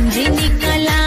अंजनी कला